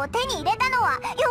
を手に入れたのはよ